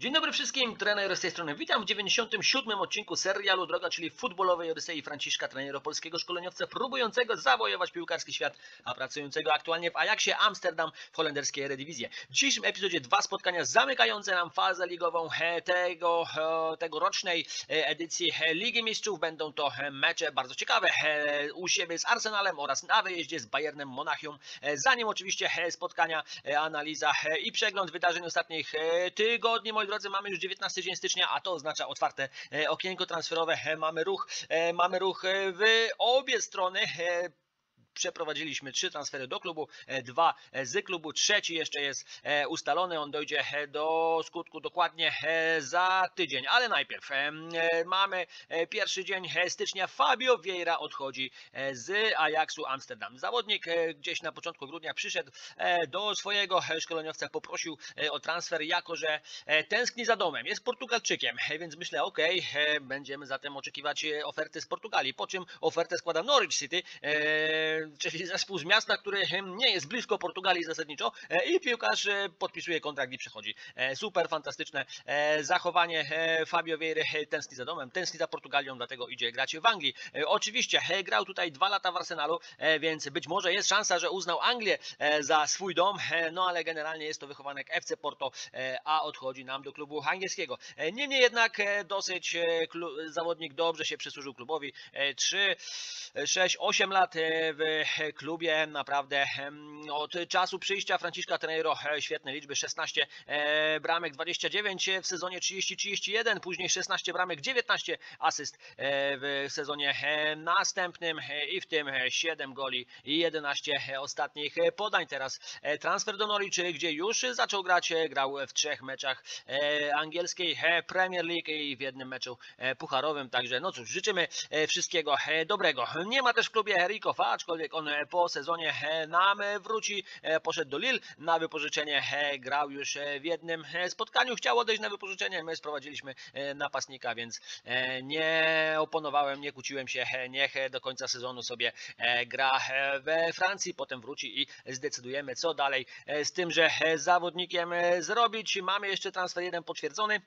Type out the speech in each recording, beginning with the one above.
Dzień dobry wszystkim, trener z tej strony. Witam w 97 odcinku serialu Droga, czyli futbolowej Odysei Franciszka, trenera polskiego szkoleniowca próbującego zawojować piłkarski świat, a pracującego aktualnie w Ajaxie Amsterdam w holenderskiej Eredivisie. W dzisiejszym epizodzie dwa spotkania zamykające nam fazę ligową tego, tegorocznej e, edycji Ligi Mistrzów. Będą to mecze bardzo ciekawe u siebie z Arsenalem oraz na wyjeździe z Bayernem Monachium. E, Zanim oczywiście spotkania, e, analiza i przegląd wydarzeń ostatnich tygodni, moi drodzy, mamy już 19 dzień stycznia, a to oznacza otwarte e, okienko transferowe. E, Mamy ruch, e, mamy ruch w obie strony. Przeprowadziliśmy trzy transfery do klubu, e, dwa e, z klubu, trzeci jeszcze jest e, ustalony, on dojdzie do skutku dokładnie za tydzień, ale najpierw mamy pierwszy dzień stycznia, Fabio Vieira odchodzi z Ajaxu Amsterdam. Zawodnik gdzieś na początku grudnia przyszedł do swojego szkoleniowca, poprosił o transfer, jako że tęskni za domem, jest Portugalczykiem, więc myślę, ok, będziemy zatem oczekiwać oferty z Portugalii, po czym ofertę składa Norwich City, czyli zespół z miasta, który nie jest blisko Portugalii zasadniczo e, i piłkarz e, podpisuje kontrakt i przechodzi. E, Super, fantastyczne zachowanie Fabio Vieira, tęskni za domem, tęskni za Portugalią, dlatego idzie grać w Anglii. Oczywiście grał tutaj dwa lata w Arsenalu, więc być może jest szansa, że uznał Anglię za swój dom, no ale generalnie jest to wychowanek FC Porto, a odchodzi nam do klubu angielskiego. Niemniej jednak dosyć zawodnik dobrze się przysłużył klubowi. E, 3, 6, 8 lat w klubie, naprawdę od czasu przyjścia Franciszka Tenero świetne liczby, 16 e, bramek, 29 w sezonie 30-31, później 16 bramek, 19 asyst e, w sezonie e, następnym e, i w tym e, 7 goli i 11 ostatnich e, podań. Teraz e, transfer do Norwich, gdzie już zaczął grać, e, grał w trzech meczach e, angielskiej e, Premier League i w jednym meczu e, pucharowym, także no cóż, życzymy e, wszystkiego e, dobrego. Nie ma też w klubie Rikowa, aczkolwiek on e, po sezonie nam e, wróci, e, poszedł do Lille na wypożyczenie, grał już w jednym spotkaniu, chciał odejść na wypożyczenie, my sprowadziliśmy napastnika, więc nie oponowałem, nie kłóciłem się, niech do końca sezonu sobie gra. We Francji, potem wróci i zdecydujemy co dalej z tymże zawodnikiem zrobić. Mamy jeszcze transfer jeden potwierdzony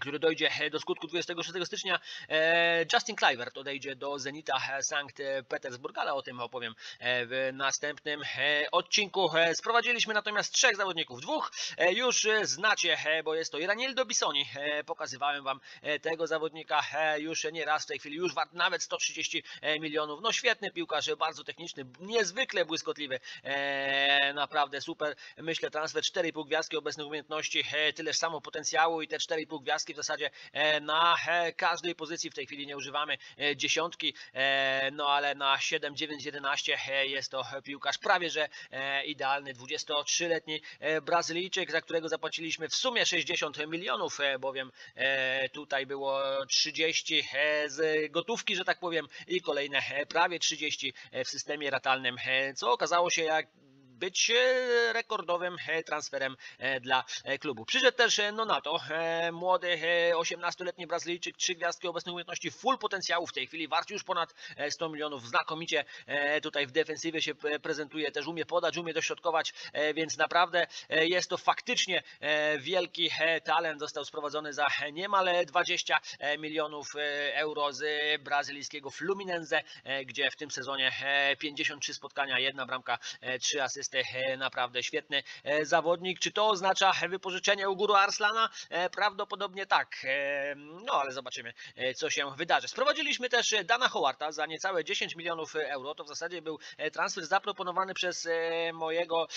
który dojdzie do skutku 26 stycznia. E, Justin Kluivert odejdzie do Zenita Sankt Petersburg, ale o tym opowiem e, w następnym e, odcinku. Sprowadziliśmy natomiast trzech zawodników. Dwóch już znacie, bo jest to Iranildo Bisoni. E, Pokazywałem wam tego zawodnika już nie raz w tej chwili, już wart nawet 130 milionów. No świetny piłkarz, bardzo techniczny, niezwykle błyskotliwy. Naprawdę super. Myślę transfer 4,5 gwiazdki obecnych umiejętności, e, tyleż samo potencjału i te 4,5 gwiazdki w zasadzie e, na każdej pozycji w tej chwili nie używamy e, dziesiątki, e, no ale na 7, 9, 11 e, jest to piłkarz prawie że idealny, 23-letni e, Brazylijczyk, za którego zapłaciliśmy w sumie 60 milionów, bowiem tutaj było 30 e, z gotówki, że tak powiem, i kolejne prawie 30 e, w systemie ratalnym, co okazało się jak być e, rekordowym e, transferem e, dla klubu. Przyszedł też Nonato, młody e, 18-letni Brazylijczyk, trzy gwiazdki obecnych umiejętności, full potencjału w tej chwili, wart już ponad e, 100 milionów, znakomicie tutaj w defensywie się prezentuje, też umie podać, umie dośrodkować, więc naprawdę jest to faktycznie wielki talent, został sprowadzony za niemal 20 e, milionów euro z brazylijskiego Fluminense, gdzie w tym sezonie e, 53 spotkania, jedna bramka, trzy asysty, e, naprawdę świetny e, zawodnik. Czy to oznacza wypożyczenie u Guru Arslana? E, Prawdopodobnie tak, no ale zobaczymy, co się wydarzy. Sprowadziliśmy też Dana Howarta za niecałe 10 milionów euro. To w zasadzie był transfer zaproponowany przez mojego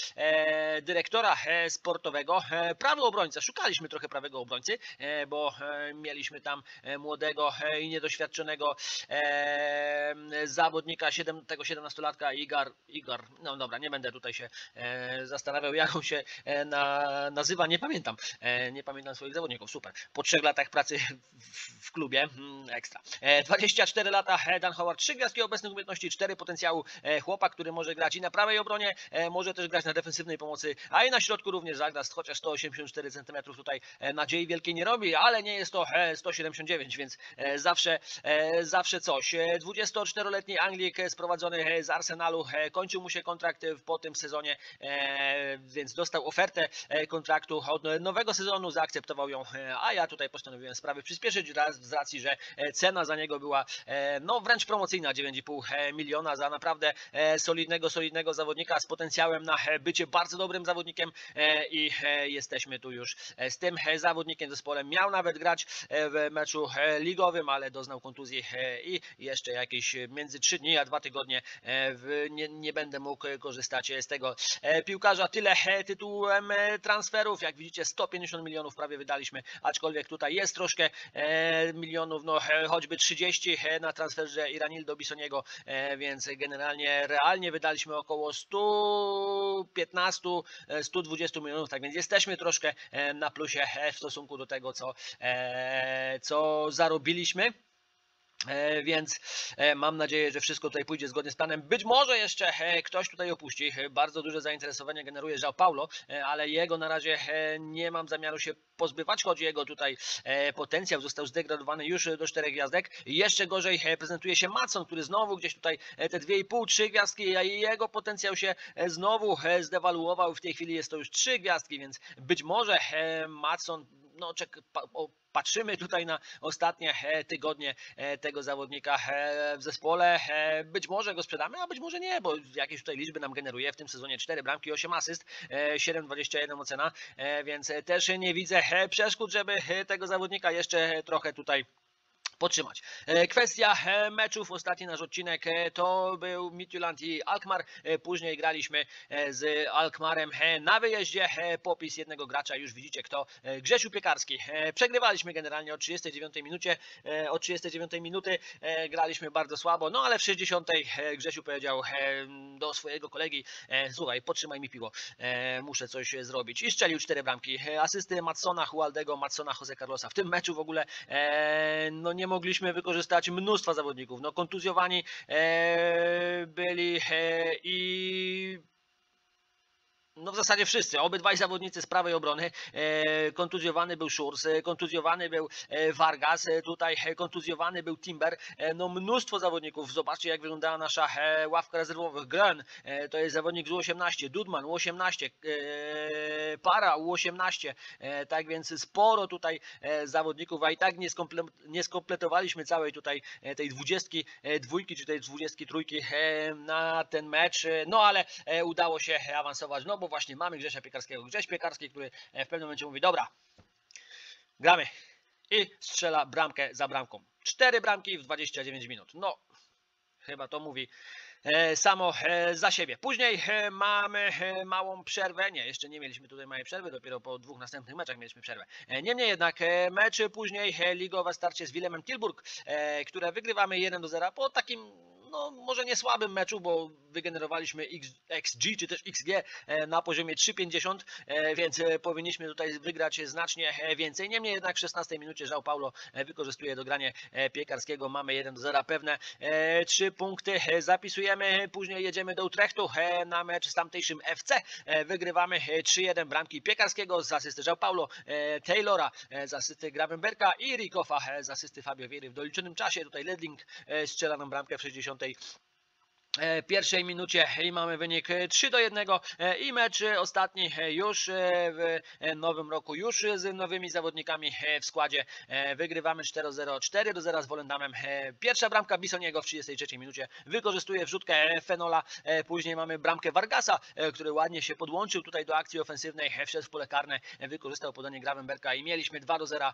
dyrektora sportowego. Prawy obrońca, szukaliśmy trochę prawego obrońcy, bo mieliśmy tam młodego i niedoświadczonego zawodnika, tego 17-latka Igor, Igor, no dobra, nie będę tutaj się e, zastanawiał, jak on się e, na, nazywa, nie pamiętam, e, nie pamiętam swoich zawodników, super. Po trzech latach pracy w, w klubie, mm, ekstra. E, 24 lata, Dan Howard, trzy gwiazdki obecnych umiejętności, cztery potencjału, chłopak, który może grać i na prawej obronie, może też grać na defensywnej pomocy, a i na środku również zagra, chociaż 184 cm tutaj nadziei wielkiej nie robi, ale nie jest to e, 179, więc zawsze, zawsze coś. E, 24-letni Anglik sprowadzony z Arsenalu, kończył mu się kontrakt po tym sezonie sezonie, więc dostał ofertę kontraktu od nowego sezonu, zaakceptował ją, a ja tutaj postanowiłem sprawy przyspieszyć z racji, że cena za niego była no wręcz promocyjna, 9,5 miliona za naprawdę solidnego, solidnego zawodnika z potencjałem na bycie bardzo dobrym zawodnikiem i jesteśmy tu już z tym zawodnikiem zespołem. Miał nawet grać w meczu ligowym, ale doznał kontuzji i jeszcze jakieś między 3 dni a 2 tygodnie nie, nie będę mógł korzystać z tego piłkarza. Tyle tytułem transferów, jak widzicie 150 milionów prawie wydaliśmy, aczkolwiek tutaj jest troszkę milionów, no choćby 30 na transferze Iranildo Bisoniego, więc generalnie realnie wydaliśmy około 115-120 milionów, tak więc jesteśmy troszkę na plusie w stosunku do tego, co, co zarobiliśmy. E, więc e, mam nadzieję, że wszystko tutaj pójdzie zgodnie z planem. Być może jeszcze e, ktoś tutaj opuści. Bardzo duże zainteresowanie generuje João Paulo, ale jego na razie nie mam zamiaru się pozbywać. O jego tutaj potencjał. Został zdegradowany już do czterech gwiazdek. Jeszcze gorzej prezentuje się Matson, który znowu gdzieś tutaj te dwie i pół, trzy gwiazdki, a jego potencjał się znowu zdewaluował. W tej chwili jest to już trzy gwiazdki, więc być może Matson no, czek, patrzymy tutaj na ostatnie tygodnie tego zawodnika w zespole. Być może go sprzedamy, a być może nie, bo jakieś tutaj liczby nam generuje w tym sezonie 4 bramki, 8 asyst, 7,21 ocena, więc też nie widzę przeszkód, żeby tego zawodnika jeszcze trochę tutaj potrzymać. E, kwestia e, meczów, ostatni nasz odcinek e, to był Midtjylland i Alkmaar. Później graliśmy z Alkmaarem na wyjeździe. Popis jednego gracza, już widzicie kto. Grzesiu Piekarski. Przegrywaliśmy generalnie o 39 minucie. O 39 minuty graliśmy bardzo słabo, no ale w 60 Grzesiu powiedział do swojego kolegi słuchaj, potrzymaj mi piwo, muszę coś zrobić. I strzelił cztery bramki. Asysty Matsona, Hualdego, Matsona, Jose Carlosa. W tym meczu w ogóle no nie mogliśmy wykorzystać mnóstwa zawodników. No, kontuzjowani e, byli e, i no w zasadzie wszyscy, obydwaj zawodnicy z prawej obrony. E, kontuzjowany był Szurs, e, kontuzjowany był e, Vargas, tutaj kontuzjowany był Timber. No mnóstwo zawodników. Zobaczcie jak wyglądała nasza ławka rezerwowych. Gren to jest zawodnik z U18, Dudman U18, Para U18. Tak więc sporo tutaj zawodników, a i tak nie, nie skompletowaliśmy całej tutaj tej dwudziestki dwójki, czy tej dwudziestki trójki na ten mecz. No ale udało się awansować, no bo właśnie mamy Grzesia Piekarskiego. Grześ Piekarski, który e, w pewnym momencie mówi, dobra, gramy. I strzela bramkę za bramką. Cztery bramki w 29 minut. No, chyba to mówi e, samo e, za siebie. Później mamy małą przerwę. Nie, jeszcze nie mieliśmy tutaj małej przerwy, dopiero po dwóch następnych meczach mieliśmy przerwę. Niemniej jednak mecz później ligowe starcie z Willemem Tilburg, które wygrywamy 1 do 0 po takim no może nie słabym meczu, bo wygenerowaliśmy XG czy też XG e, na poziomie 3,50, e, więc e, powinniśmy tutaj wygrać znacznie więcej. Niemniej jednak w 16 minucie Żał Paulo wykorzystuje dogranie Piekarskiego. Mamy 1 do 0 pewne 3 punkty. Zapisujemy, później jedziemy do Utrechtu na mecz z tamtejszym FC. Wygrywamy 3-1 bramki Piekarskiego z asysty Żał Paulo, Taylora z asysty Gravenberga i Rikofa z asysty Fabio Viery w doliczonym czasie. Tutaj Ledling strzela nam bramkę w 60 E, pierwszej minucie i mamy wynik 3 do 1 e, i mecz ostatni już e, w nowym roku, już z nowymi zawodnikami w składzie. Wygrywamy 4-0, 4 do 0 z Wolendamem. Pierwsza bramka Bisoniego w 33 minucie wykorzystuje wrzutkę Fenola. Później mamy bramkę Vargasa, który ładnie się podłączył tutaj do akcji ofensywnej, wszedł w pole karne, wykorzystał podanie Gravenberga i mieliśmy 2 do 0.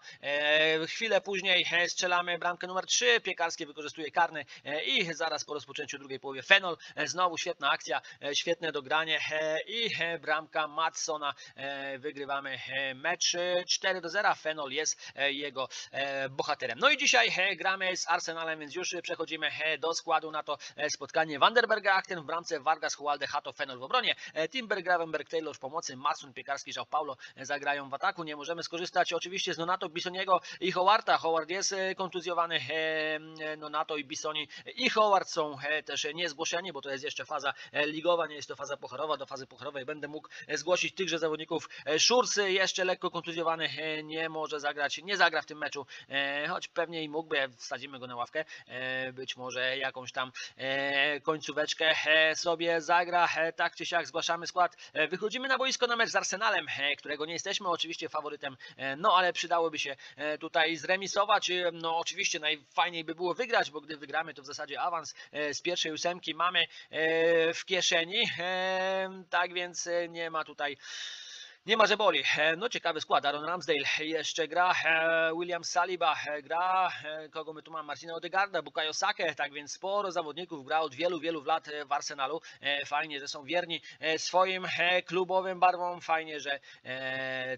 Chwilę później strzelamy bramkę numer 3, Piekarski wykorzystuje karny i zaraz po rozpoczęciu drugiej połowy Fenol, e, znowu świetna akcja, e, świetne dogranie e, i bramka Matsona. Wygrywamy mecz 4 do 0. Fenol jest jego bohaterem. No i dzisiaj gramy z Arsenalem, więc już przechodzimy do składu na to spotkanie. Vanderberga, Achten w bramce, Vargas, Hualde, Hato, Fenol w obronie. Timber, Gravenberg, Taylor w pomocy, Matson, Piekarski, Żał Paulo zagrają w ataku. Nie możemy skorzystać oczywiście z Nonato, Bisoniego i Howarda. Howard jest kontuzjowany, Nonato i Bisoni i Howard są też niezgłoszeni bo to jest jeszcze faza ligowa, nie jest to faza pochorowa. Do fazy pochorowej będę mógł zgłosić tychże zawodników. Szurs jeszcze lekko kontuzjowany, nie może zagrać, nie zagra w tym meczu, choć pewnie i mógłby, wsadzimy go na ławkę. Być może jakąś tam końcóweczkę sobie zagra. Tak czy siak zgłaszamy skład. Wychodzimy na boisko na mecz z Arsenalem, którego nie jesteśmy oczywiście faworytem, no ale przydałoby się tutaj zremisować. No oczywiście najfajniej by było wygrać, bo gdy wygramy to w zasadzie awans z pierwszej ósemki mamy w kieszeni. Tak więc nie ma tutaj nie ma, że boli. E, no ciekawy skład. Aaron Ramsdale jeszcze gra, e, William Saliba e, gra, kogo my tu mamy? Marcina Odegarda, Bukayo Sake, tak więc sporo zawodników gra od wielu, wielu lat w Arsenalu. Fajnie, że są wierni swoim klubowym barwom, fajnie, że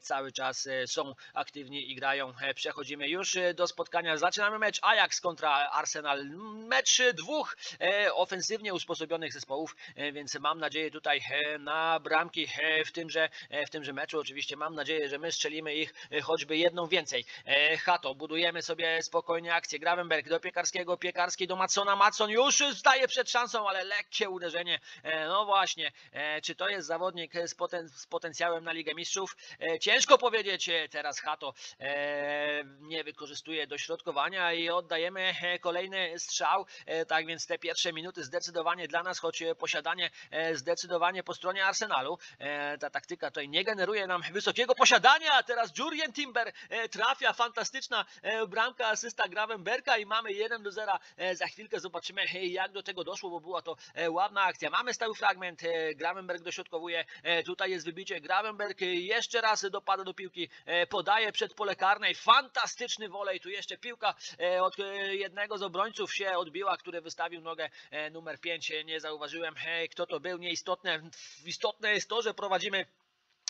cały czas są aktywni i grają. Przechodzimy już do spotkania. Zaczynamy mecz Ajax kontra Arsenal. Mecz dwóch ofensywnie usposobionych zespołów, więc mam nadzieję tutaj na bramki w tymże, w tymże meczu. Oczywiście mam nadzieję, że my strzelimy ich e, choćby jedną więcej. E, Hato, budujemy sobie spokojnie akcję. Gravenberg do Piekarskiego, Piekarski do Macona. Macon już staje przed szansą, ale lekkie uderzenie. E, no właśnie, czy to jest zawodnik z, poten z potencjałem na Ligę Mistrzów? Ciężko powiedzieć. Teraz Hato nie wykorzystuje dośrodkowania i oddajemy kolejny strzał. Tak więc te pierwsze minuty zdecydowanie dla nas, choć posiadanie zdecydowanie po stronie Arsenalu. Ta taktyka tutaj nie generuje nam wysokiego posiadania, teraz Jurien Timber e, trafia, fantastyczna e, bramka, asysta Gravenberga i mamy 1 do 0. E, za chwilkę zobaczymy jak do tego doszło, bo była to ładna akcja. Mamy stały fragment, Gravenberg dośrodkowuje, tutaj jest wybicie, Gravenberg jeszcze raz dopada do piłki, podaje przed pole karnej, fantastyczny wolej, tu jeszcze piłka od jednego z obrońców się odbiła, który wystawił nogę numer 5, nie zauważyłem kto to był, nieistotne, istotne jest to, że prowadzimy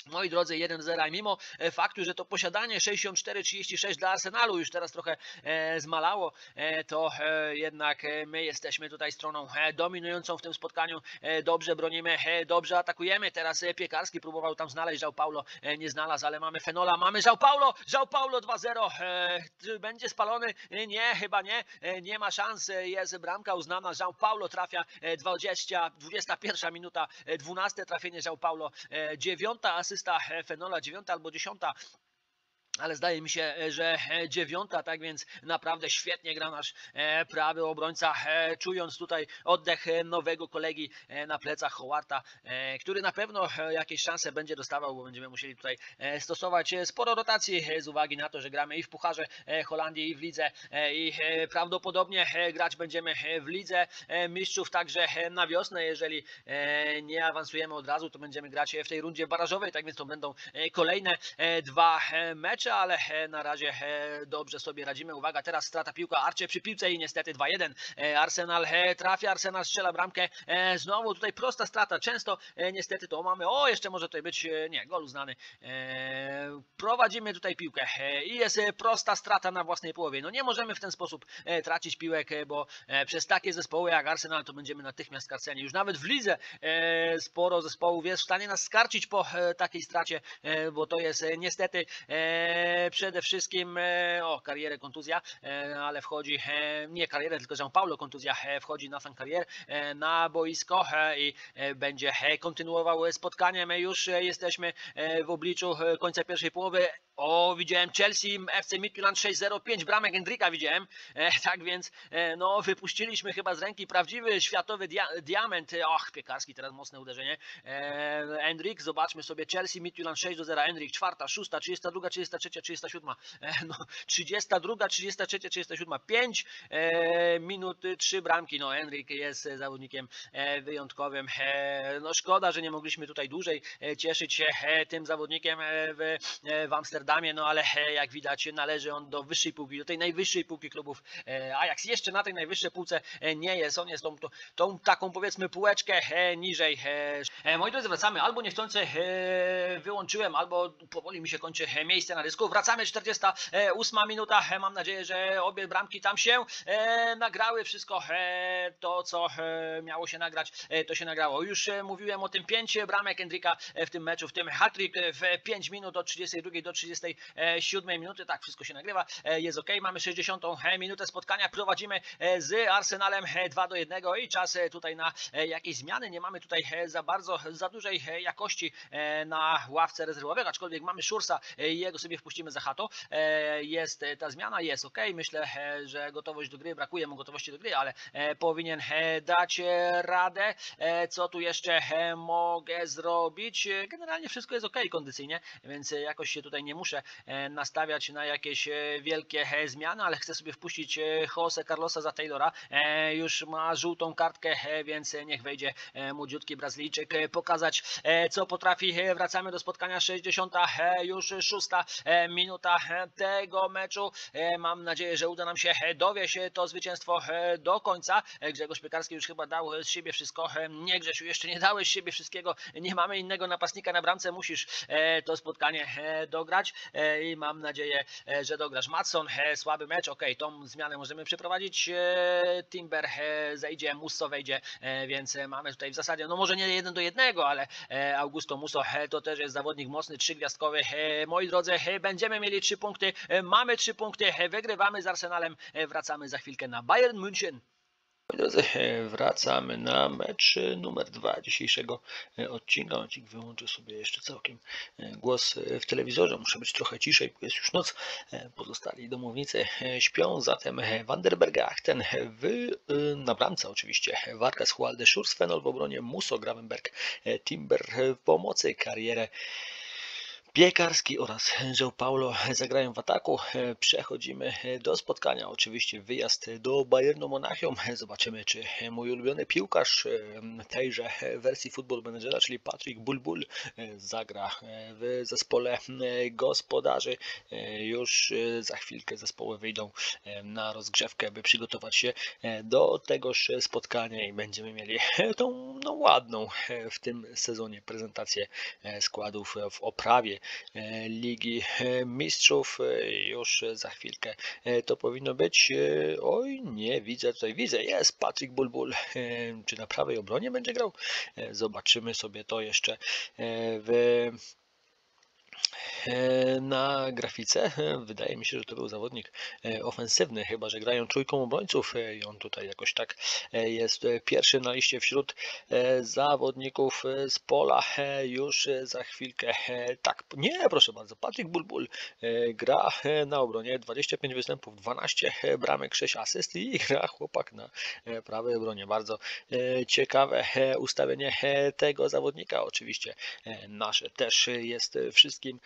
Moi drodzy, 1-0 mimo e, faktu, że to posiadanie 64-36 dla Arsenalu już teraz trochę e, zmalało, e, to jednak my jesteśmy tutaj stroną dominującą w tym spotkaniu. Dobrze bronimy, dobrze atakujemy. Teraz Piekarski próbował tam znaleźć Żał Paulo, nie znalazł, ale mamy Fenola, mamy Żał Paulo, Żał Paulo 2-0. Będzie spalony? Nie, chyba nie. Nie ma szans. Jest bramka uznana. Żał Paulo trafia 20, 21 minuta, 12 trafienie Żał Paulo, 9 asysta asysta Fenola, dziewiąta albo dziesiąta ale zdaje mi się, że dziewiąta, tak więc naprawdę świetnie gra nasz e, prawy obrońca, e, czując tutaj oddech nowego kolegi e, na plecach Howarta, który na pewno jakieś szanse będzie dostawał, bo będziemy musieli tutaj stosować sporo rotacji z uwagi na to, że gramy i w Pucharze Holandii i w Lidze i prawdopodobnie grać będziemy w Lidze Mistrzów także na wiosnę, jeżeli nie awansujemy od razu, to będziemy grać w tej rundzie barażowej, tak więc to będą kolejne dwa mecze ale e, na razie e, dobrze sobie radzimy. Uwaga, teraz strata piłka, Arcie przy piłce i niestety 2-1. E, Arsenal trafia, Arsenal strzela bramkę. Znowu tutaj prosta strata. Często niestety to mamy. O, jeszcze może tutaj być, nie, gol uznany. Prowadzimy tutaj piłkę i jest prosta strata na własnej połowie. No nie możemy w ten sposób tracić piłek, bo przez takie zespoły jak Arsenal to będziemy natychmiast skarceni. Już nawet w lidze sporo zespołów jest w stanie nas skarcić po takiej stracie, bo to jest niestety E, przede wszystkim e, o karierę kontuzja, e, ale wchodzi nie karierę, tylko Jean Paulo kontuzja, wchodzi Nathan Carrier na boisko i będzie kontynuował spotkanie. My już jesteśmy w obliczu końca pierwszej połowy. O, widziałem Chelsea, FC Midtjylland 6-0, bramek Hendrika widziałem, e, tak więc e, no wypuściliśmy chyba z ręki prawdziwy światowy dia diament. Och, Piekarski, teraz mocne uderzenie. E, Hendrik, zobaczmy sobie Chelsea, Midtjylland 6-0, Hendrik, czwarta, szósta, 32, 33, 37, e, no 32, 33, 37, 5 e, minut, 3 bramki, no Hendrik jest zawodnikiem e, wyjątkowym. E, no szkoda, że nie mogliśmy tutaj dłużej e, cieszyć się tym zawodnikiem w, w Amsterdamie Amsterdamie, no ale e, jak widać należy on do wyższej półki, do tej najwyższej półki klubów e, Ajax. Jeszcze na tej najwyższej półce e, nie jest, on jest tą, tą, taką powiedzmy półeczkę niżej. Moi drodzy, wracamy, albo niechcący wyłączyłem, albo powoli mi się kończy miejsce na dysku. Wracamy, 48 minuta, mam nadzieję, że obie bramki tam się nagrały, wszystko to, co miało się nagrać, to się nagrało. Już mówiłem o tym 5 bramek Hendrika w tym meczu, w tym hat w 5 minut od 32 do 30 47 minuty, tak, wszystko się nagrywa, jest ok, mamy 60 minutę spotkania, prowadzimy z Arsenalem 2 do 1 i czas tutaj na jakieś zmiany, nie mamy tutaj za bardzo, za dużej jakości na ławce rezerwowej, aczkolwiek mamy Szursa jego sobie wpuścimy za chato, jest ta zmiana, jest ok, myślę, że gotowość do gry, brakuje mu gotowości do gry, ale powinien dać radę, co tu jeszcze mogę zrobić, generalnie wszystko jest ok kondycyjnie, więc jakoś się tutaj nie muszę nastawiać na jakieś wielkie zmiany, ale chcę sobie wpuścić Jose Carlosa za Taylora, już ma żółtą kartkę, więc niech wejdzie młodziutki Brazylijczyk, pokazać co potrafi, wracamy do spotkania 60, już szósta minuta tego meczu, mam nadzieję, że uda nam się dowieść to zwycięstwo do końca, Grzegorz Piekarski już chyba dał z siebie wszystko, nie Grzesiu, jeszcze nie dałeś z siebie wszystkiego, nie mamy innego napastnika na bramce, musisz to spotkanie dograć i mam nadzieję, że dograsz. Matson, słaby mecz, ok, tą zmianę możemy przeprowadzić, Timber zejdzie, Musso wejdzie, więc mamy tutaj w zasadzie, no może nie jeden do jednego, ale Augusto Musso to też jest zawodnik mocny, trzygwiazdkowy. Moi drodzy, będziemy mieli trzy punkty, mamy trzy punkty, wygrywamy z Arsenalem, wracamy za chwilkę na Bayern München. Drodzy, wracamy na mecz numer dwa dzisiejszego odcinka. Odcinek wyłączę sobie jeszcze całkiem głos w telewizorze. Muszę być trochę ciszej, bo jest już noc. Pozostali domownicy śpią, zatem Vanderberg Achten w, na bramce oczywiście. Vargas, Hualde, Schurz, Fenol w obronie, Muso, Gravenberg, Timber w pomocy, karierę Piekarski oraz João Paulo zagrają w ataku. Przechodzimy do spotkania. Oczywiście wyjazd do Bayernu Monachium. Zobaczymy, czy mój ulubiony piłkarz tejże wersji Football Managera, czyli Patrick Bulbul, zagra w zespole gospodarzy. Już za chwilkę zespoły wyjdą na rozgrzewkę, by przygotować się do tegoż spotkania i będziemy mieli tą no, ładną w tym sezonie prezentację składów w oprawie Ligi e, Mistrzów. E, już za chwilkę to powinno być. Oj, nie widzę tutaj, widzę, jest Patrick Bulbul. Czy na prawej obronie będzie grał? Zobaczymy sobie to jeszcze w E, na grafice. Wydaje mi się, że to był zawodnik e, ofensywny, chyba że grają trójką obrońców e, i on tutaj jakoś tak jest pierwszy na liście wśród zawodników z pola. Już za chwilkę. Tak, nie, proszę bardzo, Patryk Bulbul gra na obronie, 25 występów, 12 bramek, 6 asyst i gra chłopak na prawej obronie. Bardzo ciekawe ustawienie tego zawodnika. Oczywiście nasze też jest wszystkim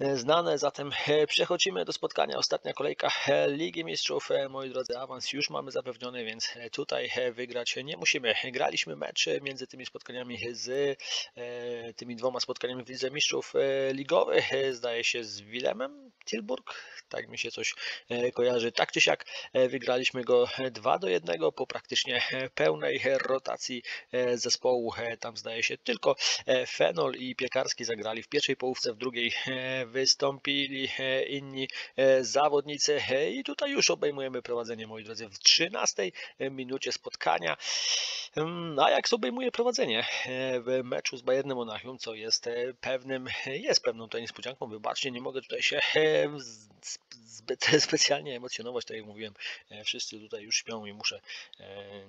E, znane. Zatem e, przechodzimy do spotkania. Ostatnia kolejka e, Ligi Mistrzów. Moi drodzy, awans już mamy zapewniony, więc tutaj wygrać nie musimy. Graliśmy mecz między tymi spotkaniami z tymi dwoma spotkaniami w Lidze Mistrzów Ligowych. Zdaje się z Wilemem Tilburg. Tak mi się coś kojarzy. Tak czy siak wygraliśmy go 2 do 1 po praktycznie pełnej rotacji zespołu. Tam zdaje się tylko Fenol i Piekarski zagrali w pierwszej połówce, w drugiej wystąpili e, inni e, zawodnicy e, i tutaj już obejmujemy prowadzenie, moi drodzy, w 13 minucie spotkania. Mm, a jak obejmuje prowadzenie w meczu z Bayernem Monachium, co jest pewnym, jest pewną tutaj niespodzianką, wybaczcie, nie mogę tutaj się zbyt specjalnie emocjonować, tak jak mówiłem, wszyscy tutaj już śpią i muszę,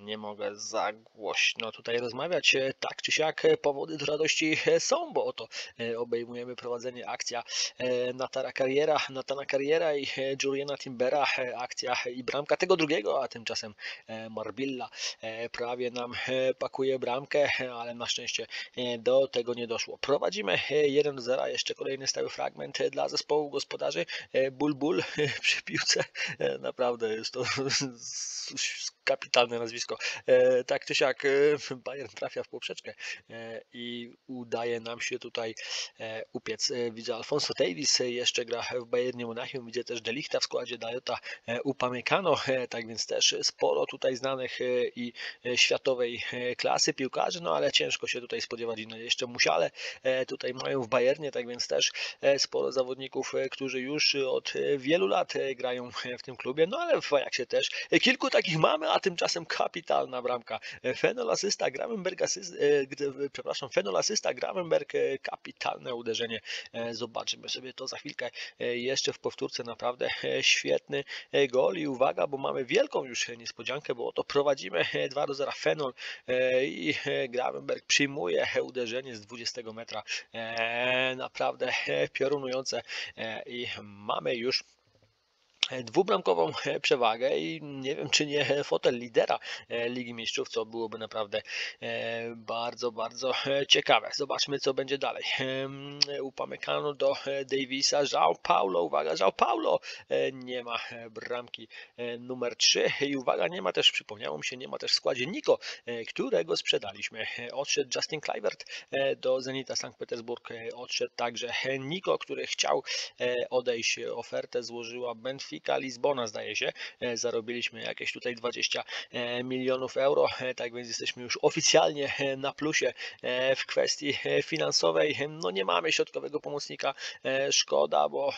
nie mogę za głośno tutaj rozmawiać. Tak czy siak powody do radości są, bo oto obejmujemy prowadzenie akcja E, Natana Kariera, Natana Kariera i e, Juliana Timbera, e, akcja i bramka tego drugiego, a tymczasem Marbilla prawie nam pakuje bramkę, ale na szczęście do tego nie doszło. Prowadzimy 1-0, jeszcze kolejny stały fragment dla zespołu gospodarzy. Bulbul przy piłce, naprawdę jest to kapitalne nazwisko. Tak czy siak Bayern trafia w poprzeczkę i udaje nam się tutaj upiec. Widzę Alfonso Davis jeszcze gra w Bayernie Monachium, widzę też Delichta w składzie Dajota e, Upamecano, e, tak więc też sporo tutaj znanych e, i światowej klasy piłkarzy, no ale ciężko się tutaj spodziewać jeszcze Musiale tutaj mają w Bayernie, tak więc też sporo zawodników, którzy już od wielu lat grają w tym klubie, no ale w Ajaxie też kilku takich mamy, a tymczasem kapitalna bramka. Fenol asysta, Gravenberg asyst, przepraszam, Fenol asysta, Gravenberg kapitalne uderzenie. Zobaczymy sobie to za chwilkę jeszcze w powtórce. Naprawdę świetny gol i uwaga, bo mamy wielką już niespodziankę, bo oto prowadzimy 2 do 0 Fenol i Gravenberg przyjmuje uderzenie z 20 metra. Naprawdę piorunujące i mamy już dwubramkową przewagę i nie wiem, czy nie fotel lidera e, Ligi Mistrzów, co byłoby naprawdę e, bardzo, bardzo ciekawe. Zobaczmy, co będzie dalej. Upamecano do Davisa, João Paulo, uwaga, João Paulo nie ma bramki numer 3 i uwaga, nie ma też, przypomniało mi się, nie ma też w składzie Niko, którego sprzedaliśmy. Odszedł Justin Kluivert do Zenita Sankt Petersburg, odszedł także Niko, który chciał odejść, ofertę złożyła Benfica, Benfica Lizbona zdaje się. E, zarobiliśmy jakieś tutaj 20 e, milionów euro, e, tak więc jesteśmy już oficjalnie na plusie w kwestii finansowej. No nie mamy środkowego pomocnika, szkoda, bo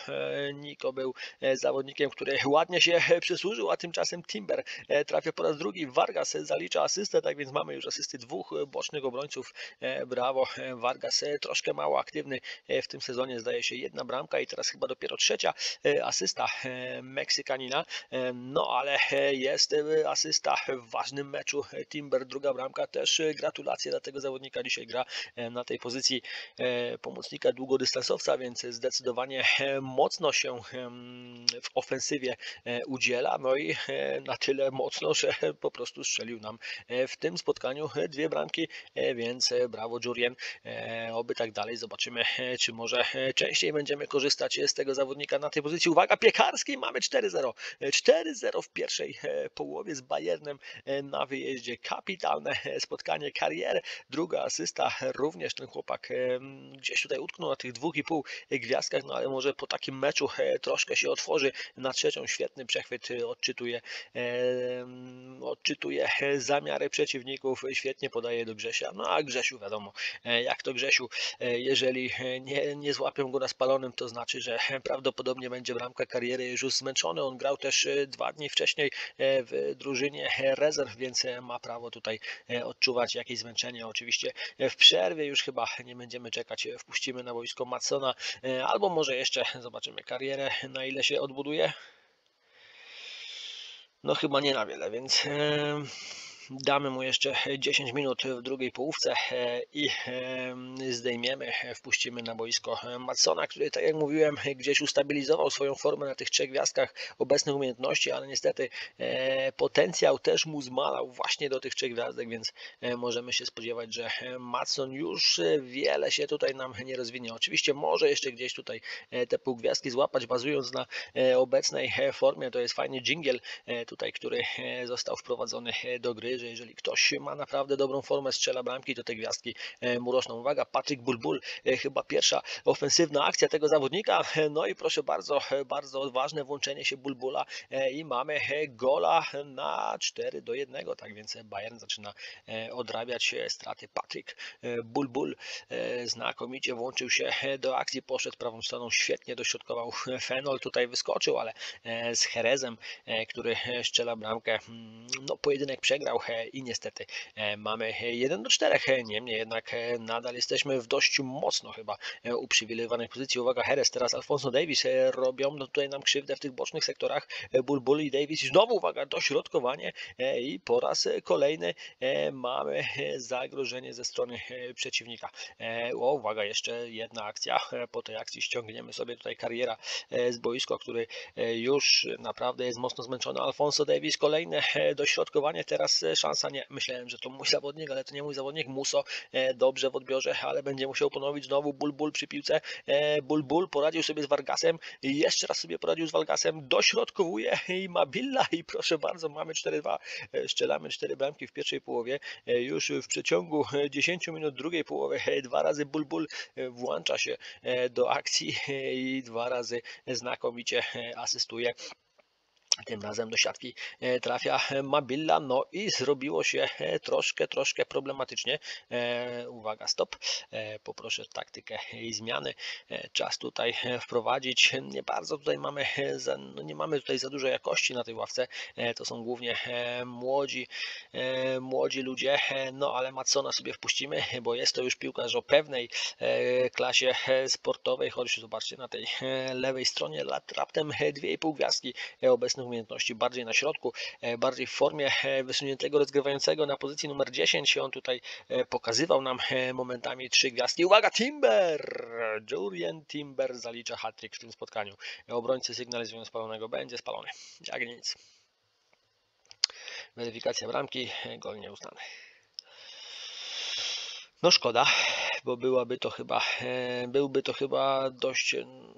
Niko był zawodnikiem, który ładnie się przysłużył, a tymczasem Timber trafia po raz drugi. Vargas zalicza asystę, tak więc mamy już asysty dwóch bocznych obrońców. Brawo, Vargas troszkę mało aktywny w tym sezonie, zdaje się jedna bramka i teraz chyba dopiero trzecia asysta Meksykanina. No ale jest e, asysta w ważnym meczu. Timber, druga bramka. Też gratulacje dla tego zawodnika. Dzisiaj gra na tej pozycji e, pomocnika długodystansowca, więc zdecydowanie mocno się w ofensywie e, udziela. No i na tyle mocno, że po prostu strzelił nam w tym spotkaniu dwie bramki, więc brawo Jurien. Oby tak dalej. Zobaczymy, czy może częściej będziemy korzystać z tego zawodnika na tej pozycji. Uwaga, Piekarski, mamy 4-0. 4-0 w pierwszej e, połowie z Bayernem e, na wyjeździe. Kapitalne e, spotkanie kariery. Druga asysta, również ten chłopak gdzieś tutaj utknął na tych dwóch i pół gwiazdkach, no ale może po takim meczu troszkę się otworzy na trzecią. Świetny przechwyt, odczytuje, odczytuje zamiary przeciwników, świetnie podaje do Grzesia. No a Grzesiu wiadomo, jak to Grzesiu, jeżeli nie, nie złapią go na spalonym, to znaczy, że prawdopodobnie będzie bramka kariery już zmęczony. On grał też e, dwa dni wcześniej e, w drużynie rezerw, więc e, ma prawo tutaj odczuwać jakieś zmęczenie. Oczywiście w przerwie już chyba nie będziemy czekać, wpuścimy na boisko Matsona, albo może jeszcze zobaczymy karierę, na ile się odbuduje. No chyba nie na wiele, więc damy mu jeszcze 10 minut w drugiej połówce e, i e, zdejmiemy, wpuścimy na boisko Matsona, który tak jak mówiłem gdzieś ustabilizował swoją formę na tych trzech gwiazdkach obecnych umiejętności, ale niestety e, potencjał też mu zmalał właśnie do tych trzech gwiazdek, więc możemy się spodziewać, że Matson już wiele się tutaj nam nie rozwinie. Oczywiście może jeszcze gdzieś tutaj te półgwiazdki złapać bazując na obecnej formie, to jest fajny jingle tutaj, który został wprowadzony do gry, że jeżeli ktoś ma naprawdę dobrą formę, strzela bramki, to te gwiazdki e, mu rosną. Uwaga, Patryk Bulbul, e, chyba pierwsza ofensywna akcja tego zawodnika. E, no i proszę bardzo, bardzo ważne włączenie się Bulbula i mamy gola na 4 do 1. Tak więc Bayern zaczyna odrabiać straty. Patryk Bulbul znakomicie włączył się do akcji, poszedł prawą stroną, świetnie dośrodkował Fenol, tutaj wyskoczył, ale z Herezem, który strzela bramkę, mm, no pojedynek przegrał i niestety e, mamy 1 do 4. Niemniej jednak e, nadal jesteśmy w dość mocno chyba e, uprzywilejowanej pozycji. Uwaga, Heres, teraz Alfonso Davis robią no tutaj nam krzywdę w tych bocznych sektorach. Bulbul i Davis. Znowu uwaga, dośrodkowanie i po raz kolejny mamy zagrożenie ze strony przeciwnika. O, uwaga, jeszcze jedna akcja. Po tej akcji ściągniemy sobie tutaj kariera z boiska, który już naprawdę jest mocno zmęczony. Alfonso Davis, kolejne dośrodkowanie teraz szansa, nie, myślałem, że to mój zawodnik, ale to nie mój zawodnik, Muso e, dobrze w odbiorze, ale będzie musiał ponowić znowu Bulbul przy piłce, e, Bulbul poradził sobie z Vargasem, jeszcze raz sobie poradził z Vargasem, dośrodkowuje i ma Billa i proszę bardzo, mamy 4-2, e, strzelamy 4 bramki w pierwszej połowie, już w przeciągu 10 minut drugiej połowy. Dwa razy Bulbul włącza się do akcji i dwa razy znakomicie asystuje Tym razem do siatki e, trafia Mabilla, no i zrobiło się e, troszkę, troszkę problematycznie. E, uwaga, stop. Poproszę taktykę i zmiany. Czas tutaj wprowadzić. Nie bardzo tutaj mamy, za, no nie mamy tutaj za dużo jakości na tej ławce. To są głównie młodzi, młodzi ludzie, no ale Macona sobie wpuścimy, bo jest to już piłkarz o pewnej klasie sportowej. Choć zobaczcie na tej lewej stronie lat raptem 2,5 gwiazdki obecnych umiejętności bardziej na środku, e, bardziej w formie e, wysuniętego rozgrywającego na pozycji numer 10. On tutaj e, pokazywał nam momentami trzy gwiazdki. Uwaga, Timber! Julian Timber zalicza hat-trick w tym spotkaniu. Obrońcy sygnalizują spalonego, będzie spalony. Jak nic. Weryfikacja bramki, gol nieuznany. No szkoda, bo byłaby to chyba, e, byłby to chyba dość,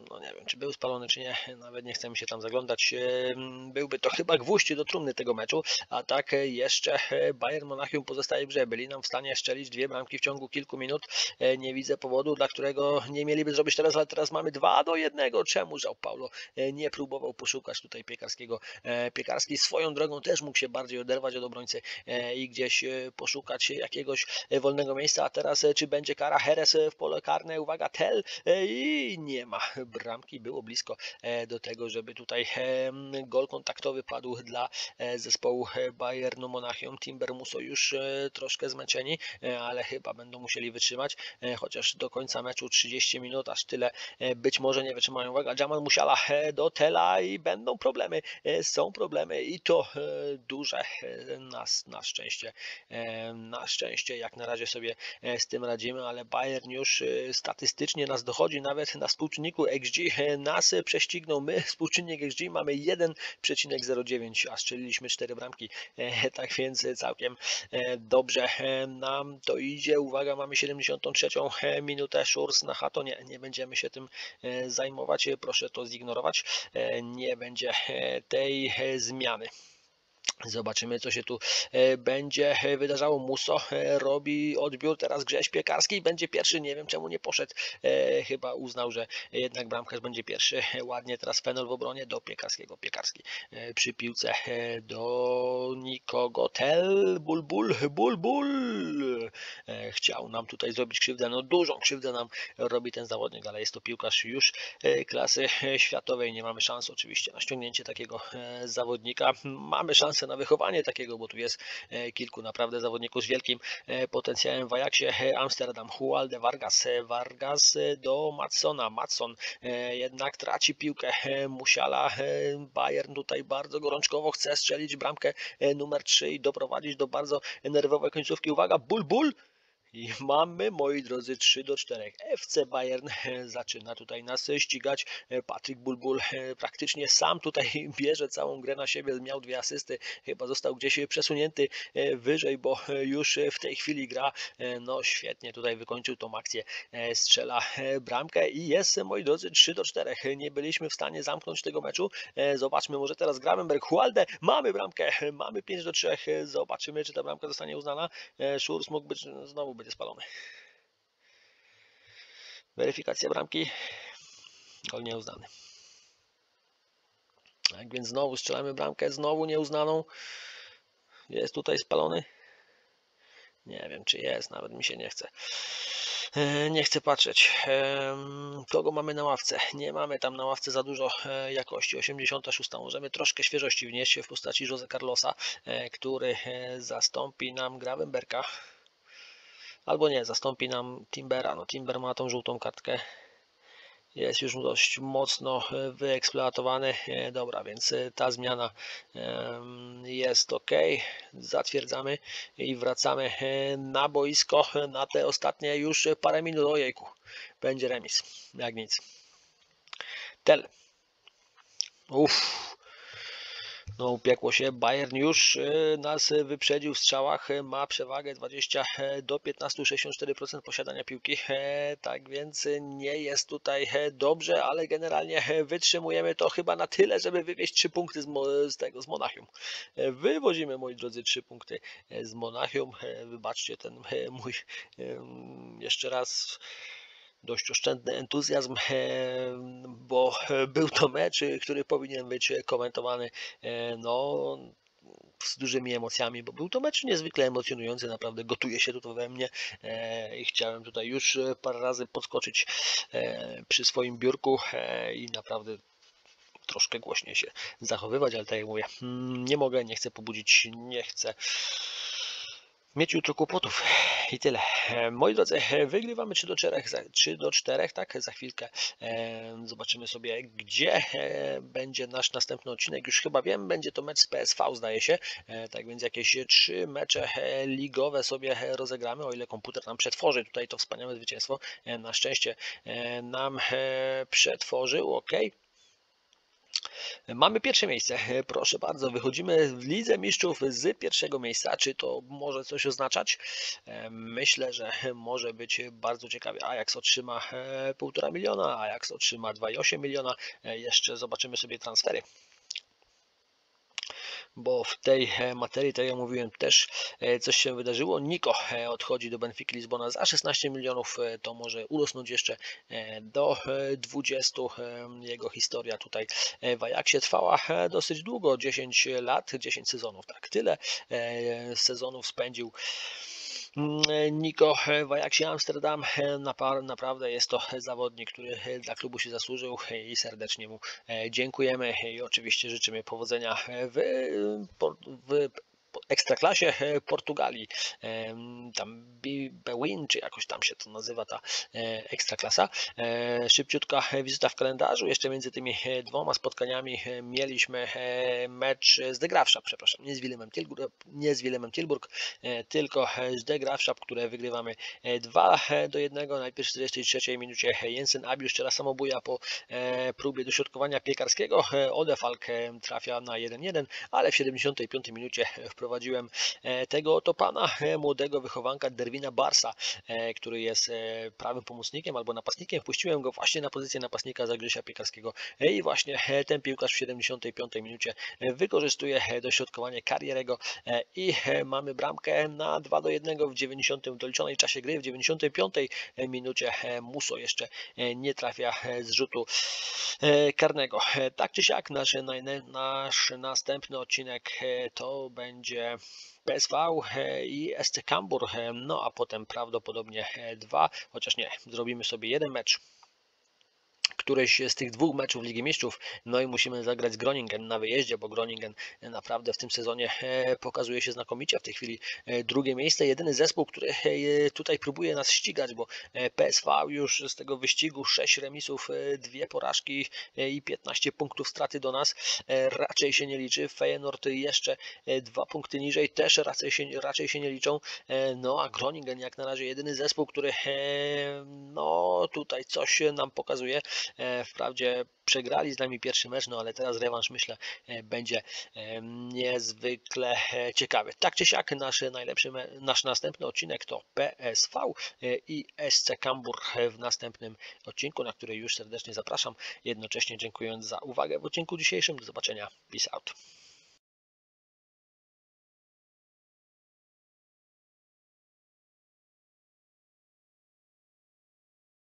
no nie wiem, czy był spalony, czy nie, nawet nie chcemy się tam zaglądać. E, byłby to chyba gwóźdź do trumny tego meczu, a tak jeszcze Bayern Monachium pozostaje w grze. Byli nam w stanie szczelić dwie bramki w ciągu kilku minut. E, nie widzę powodu, dla którego nie mieliby zrobić teraz, ale teraz mamy dwa do jednego. Czemu Żał Paulo nie próbował poszukać tutaj Piekarskiego? Piekarski swoją drogą też mógł się bardziej oderwać od obrońcy i gdzieś poszukać jakiegoś wolnego miejsca, a teraz czy będzie kara Heres w pole karne, uwaga, Tel e, i nie ma bramki, było blisko e, do tego, żeby tutaj e, gol kontaktowy padł dla zespołu Bayernu Monachium. Timber Muso już troszkę zmęczeni, ale chyba będą musieli wytrzymać, chociaż do końca meczu 30 minut, aż tyle być może nie wytrzymają. Uwaga, Jamal Musiala do Tela i będą problemy, są problemy i to duże na, na szczęście, na szczęście jak na razie sobie z tym radzimy, ale Bayern już y, statystycznie nas dochodzi, nawet na współczynniku XG nas prześcignął. My współczynnik XG mamy 1,09, a strzeliliśmy 4 bramki, e, tak więc całkiem e, dobrze e, nam to idzie. Uwaga, mamy 73 minutę, Szurs na Hato, nie, nie będziemy się tym zajmować, proszę to zignorować, nie będzie tej zmiany. Zobaczymy, co się tu e, będzie e, wydarzało. Muso e, robi odbiór, teraz Grześ Piekarski będzie pierwszy, nie wiem czemu nie poszedł. Chyba uznał, że jednak bramkarz będzie pierwszy. Ładnie teraz Fenol w obronie do Piekarskiego. Piekarski przy piłce do nikogo. Tel, ból, ból, ból, ból. Chciał nam tutaj zrobić krzywdę, no dużą krzywdę nam robi ten zawodnik, ale jest to piłkarz już klasy światowej. Nie mamy szans oczywiście na ściągnięcie takiego zawodnika. Mamy szansę na wychowanie takiego, bo tu jest e, kilku naprawdę zawodników z wielkim e, potencjałem w Ajaxie. E, Amsterdam, Hualde, Vargas, Vargas do Matsona. Matson jednak traci piłkę. Musiala, Bayern tutaj bardzo gorączkowo chce strzelić bramkę numer 3 i doprowadzić do bardzo nerwowej końcówki. Uwaga, ból, ból! I mamy, moi drodzy, 3 do 4. FC Bayern zaczyna tutaj nas ścigać. Patryk Bulbul praktycznie sam tutaj bierze całą grę na siebie. Miał dwie asysty. Chyba został gdzieś przesunięty wyżej, bo już w tej chwili gra. No świetnie tutaj wykończył tą akcję. Strzela bramkę i jest, moi drodzy, 3 do 4. Nie byliśmy w stanie zamknąć tego meczu. Zobaczmy, może teraz Gravenberg, Hualde. Mamy bramkę. Mamy 5 do 3. Zobaczymy, czy ta bramka zostanie uznana. Szurs mógł być znowu będzie spalony. Weryfikacja bramki. Gol nieuznany. Tak więc znowu strzelamy bramkę, znowu nieuznaną. Jest tutaj spalony. Nie wiem, czy jest, nawet mi się nie chce. E, nie chcę patrzeć. Kogo mamy na ławce? Nie mamy tam na ławce za dużo e, jakości. 86. Możemy troszkę świeżości wnieść w postaci Jose Carlosa, e, który zastąpi nam Gravenberka. Albo nie, zastąpi nam Timbera. No Timber ma tą żółtą kartkę. Jest już dość mocno e, wyeksploatowany. E, dobra, więc e, ta zmiana jest ok. Zatwierdzamy i wracamy na boisko na te ostatnie już parę minut. Ojejku, będzie remis. Jak nic. Tel. Uff, no upiekło się. Bayern już y, nas wyprzedził w strzałach, ma przewagę 20 do 15, 64% posiadania piłki, e, tak więc nie jest tutaj e, dobrze, ale generalnie e, wytrzymujemy to chyba na tyle, żeby wywieźć 3 punkty z, tego, z Monachium. Wywozimy, moi drodzy, 3 punkty z Monachium. Wybaczcie ten mój jeszcze raz dość oszczędny entuzjazm, e, bo był to mecz, który powinien być komentowany no, z dużymi emocjami, bo był to mecz niezwykle emocjonujący, naprawdę gotuje się to we mnie i chciałem tutaj już parę razy podskoczyć przy swoim biurku i naprawdę troszkę głośniej się zachowywać, ale tak jak mówię, mm, nie mogę, nie chcę pobudzić, nie chcę mieć jutro kłopotów. I tyle. E, moi drodzy, e, wygrywamy 3 do 4, 3 do 4 tak? Za chwilkę e, zobaczymy sobie, gdzie będzie nasz następny odcinek. Już chyba wiem, będzie to mecz z PSV, zdaje się. Tak więc jakieś 3 mecze ligowe sobie rozegramy, o ile komputer nam przetworzy tutaj to wspaniałe zwycięstwo. Na szczęście nam przetworzył, ok. Mamy pierwsze miejsce. Proszę bardzo, wychodzimy w Lidze Mistrzów z pierwszego miejsca. Czy to może coś oznaczać? Myślę, że może być bardzo ciekawie. Ajax otrzyma 1,5 miliona, Ajax otrzyma 2,8 miliona. Jeszcze zobaczymy sobie transfery bo w tej e, materii, tak jak mówiłem, też e, coś się wydarzyło. Niko e, odchodzi do Benfica Lizbona za 16 milionów, to może urosnąć jeszcze do 20. Jego historia tutaj w Ajaxie trwała dosyć długo, 10 lat, 10 sezonów, tak, tyle sezonów spędził Niko w Ajaxie Amsterdam naprawdę jest to zawodnik, który dla klubu się zasłużył i serdecznie mu dziękujemy. I oczywiście życzymy powodzenia w, w ekstraklasie e, Portugalii. Tam Bewin, czy jakoś tam się to nazywa ta e, ekstraklasa. E, szybciutka wizyta w kalendarzu. Jeszcze między tymi dwoma spotkaniami mieliśmy mecz z De Graafschap, przepraszam, nie z Willemem Tilburg, nie z Willemem Tilburg tylko z De Graafschap, które wygrywamy 2 do 1. Najpierw w 43 minucie Jensen Abiusz strzela samobuja po próbie dośrodkowania piekarskiego. Odefalk trafia na 1-1, ale w 75 minucie wprowadziłem e, tego oto pana, e, młodego wychowanka Derwina Barsa, e, który jest prawym pomocnikiem albo napastnikiem. Wpuściłem go właśnie na pozycję napastnika za Grzesia Piekarskiego i właśnie ten piłkarz w 75 minucie wykorzystuje dośrodkowanie karierego i mamy bramkę na 2 do 1 w 90 doliczonej czasie gry. W 95 minucie Muso jeszcze nie trafia z rzutu karnego. Tak czy siak nasz, nasz następny odcinek to będzie będzie PSV i SC Kambur, e, no a potem prawdopodobnie e, dwa, chociaż nie, zrobimy sobie jeden mecz któreś z tych dwóch meczów Ligi Mistrzów. No i musimy zagrać z Groningen na wyjeździe, bo Groningen naprawdę w tym sezonie e, pokazuje się znakomicie. W tej chwili e, drugie miejsce, jedyny zespół, który e, tutaj próbuje nas ścigać, bo PSV już z tego wyścigu 6 remisów, dwie porażki i 15 punktów straty do nas raczej się nie liczy. Feyenoord jeszcze dwa punkty niżej też raczej się, raczej się nie liczą. No a Groningen jak na razie jedyny zespół, który no tutaj coś nam pokazuje. E, wprawdzie przegrali z nami pierwszy mecz, no ale teraz rewanż myślę e, będzie e, niezwykle ciekawy. Tak czy siak nasz najlepszy, nasz następny odcinek to PSV i SC Kambur w następnym odcinku, na który już serdecznie zapraszam. Jednocześnie dziękując za uwagę w odcinku dzisiejszym. Do zobaczenia. Peace out.